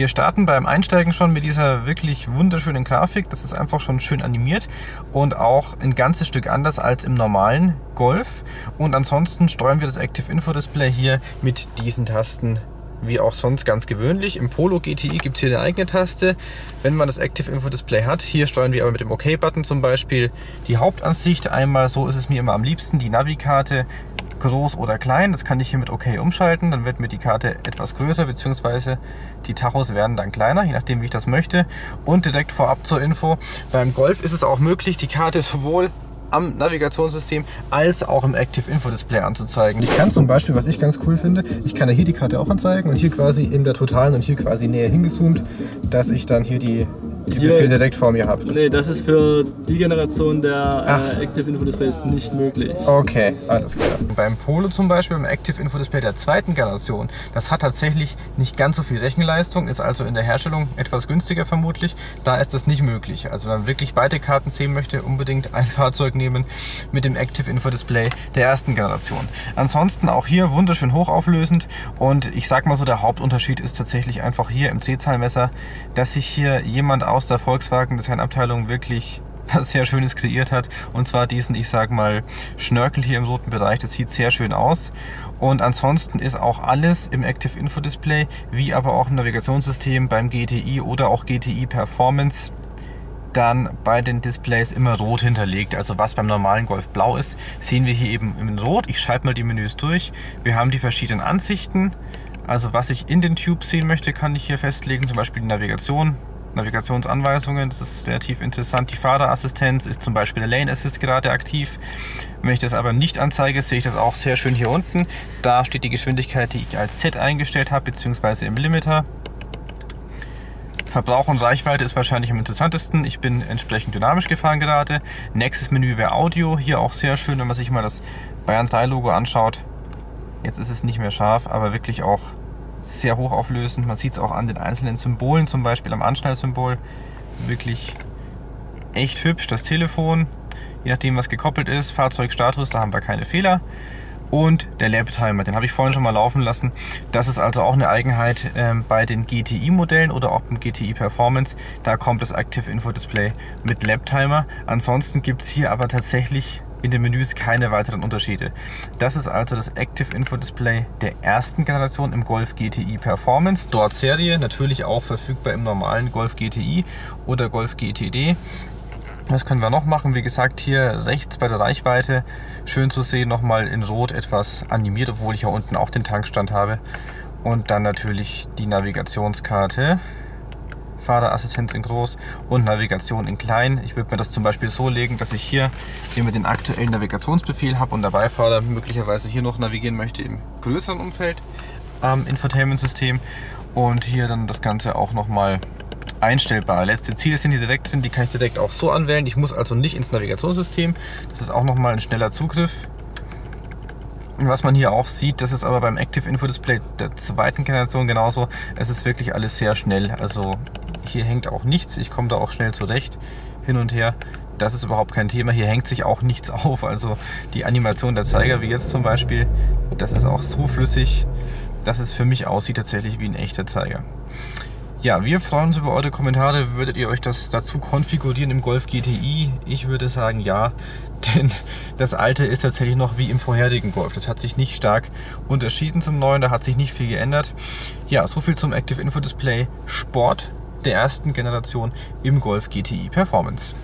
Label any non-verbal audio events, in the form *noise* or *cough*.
Wir starten beim Einsteigen schon mit dieser wirklich wunderschönen Grafik. Das ist einfach schon schön animiert und auch ein ganzes Stück anders als im normalen Golf. Und ansonsten steuern wir das Active Info Display hier mit diesen Tasten wie auch sonst ganz gewöhnlich. Im Polo GTI gibt es hier eine eigene Taste, wenn man das Active Info Display hat. Hier steuern wir aber mit dem OK-Button zum Beispiel die Hauptansicht. Einmal, so ist es mir immer am liebsten, die Navikarte groß oder klein. Das kann ich hier mit OK umschalten. Dann wird mir die Karte etwas größer, beziehungsweise die Tachos werden dann kleiner, je nachdem wie ich das möchte. Und direkt vorab zur Info, beim Golf ist es auch möglich, die Karte sowohl am Navigationssystem als auch im Active Info Display anzuzeigen. Ich kann zum Beispiel, was ich ganz cool finde, ich kann ja hier die Karte auch anzeigen und hier quasi in der totalen und hier quasi näher hingezoomt, dass ich dann hier die die ist- direkt vor mir habt. Nee, das ist für die Generation der äh, Active Info Displays nicht möglich. Okay, alles klar. Beim Polo zum Beispiel, beim Active Info Display der zweiten Generation, das hat tatsächlich nicht ganz so viel Rechenleistung, ist also in der Herstellung etwas günstiger vermutlich. Da ist das nicht möglich. Also wenn man wirklich beide Karten sehen möchte, unbedingt ein *laughs* Fahrzeug nehmen mit dem Active Info Display der ersten Generation. Ansonsten auch hier wunderschön hochauflösend und ich sag mal so, der Hauptunterschied ist tatsächlich einfach hier im Drehzahlmesser, dass sich hier jemand aus der Volkswagen Designabteilung wirklich *laughs* was sehr Schönes kreiert hat. Und zwar diesen, ich sag mal, Schnörkel hier im roten Bereich. Das sieht sehr schön aus. Und ansonsten ist auch alles im Active Info Display, wie aber auch im Navigationssystem beim GTI oder auch GTI Performance dann bei den Displays immer rot hinterlegt. Also was beim normalen Golf blau ist, sehen wir hier eben in rot. Ich schalte mal die Menüs durch. Wir haben die verschiedenen Ansichten. Also was ich in den Tubes sehen möchte, kann ich hier festlegen. Zum Beispiel die Navigation, Navigationsanweisungen. Das ist relativ interessant. Die Fahrerassistenz ist zum Beispiel der Lane Assist gerade aktiv. Wenn ich das aber nicht anzeige, sehe ich das auch sehr schön hier unten. Da steht die Geschwindigkeit, die ich als Z eingestellt habe, beziehungsweise im Limiter. Verbrauch und Reichweite ist wahrscheinlich am interessantesten. Ich bin entsprechend dynamisch gefahren gerade. Nächstes Menü wäre Audio. Hier auch sehr schön, wenn man sich mal das Bayern 3 Logo anschaut. Jetzt ist es nicht mehr scharf, aber wirklich auch sehr hochauflösend. Man sieht es auch an den einzelnen Symbolen, zum Beispiel am Anschnallsymbol. Wirklich echt hübsch. Das Telefon, je nachdem was gekoppelt ist. Fahrzeugstatus, da haben wir keine Fehler. Und der Lap-Timer, den habe ich vorhin schon mal laufen lassen. Das ist also auch eine Eigenheit ähm, bei den GTI-Modellen oder auch beim GTI Performance. Da kommt das Active Info Display mit Lap-Timer. Ansonsten gibt es hier aber tatsächlich in den Menüs keine weiteren Unterschiede. Das ist also das Active Info Display der ersten Generation im Golf GTI Performance, dort Serie, natürlich auch verfügbar im normalen Golf GTI oder Golf GTD. Was können wir noch machen? Wie gesagt, hier rechts bei der Reichweite schön zu sehen, nochmal in Rot etwas animiert, obwohl ich ja unten auch den Tankstand habe. Und dann natürlich die Navigationskarte. Fahrerassistenz in groß und Navigation in klein. Ich würde mir das zum Beispiel so legen, dass ich hier immer den aktuellen Navigationsbefehl habe und der Beifahrer möglicherweise hier noch navigieren möchte im größeren Umfeld am Infotainment-System und hier dann das Ganze auch nochmal einstellbar. Letzte Ziele sind hier direkt drin, die kann ich direkt auch so anwählen. Ich muss also nicht ins Navigationssystem. Das ist auch nochmal ein schneller Zugriff. Was man hier auch sieht, das ist aber beim Active Info Display der zweiten Generation genauso. Es ist wirklich alles sehr schnell. Also hier hängt auch nichts. Ich komme da auch schnell zurecht hin und her. Das ist überhaupt kein Thema. Hier hängt sich auch nichts *laughs* auf. Also die Animation der Zeiger, wie jetzt zum Beispiel, das ist auch so flüssig, dass es für mich aussieht tatsächlich wie ein echter Zeiger. Ja, wir freuen uns über eure Kommentare. Würdet ihr euch das dazu konfigurieren im Golf GTI? Ich würde sagen ja, *laughs* denn das alte ist tatsächlich noch wie im vorherigen Golf. Das hat sich nicht stark unterschieden zum neuen, da hat sich nicht viel geändert. Ja, so viel zum Active Info Display Sport der ersten Generation im Golf GTI Performance.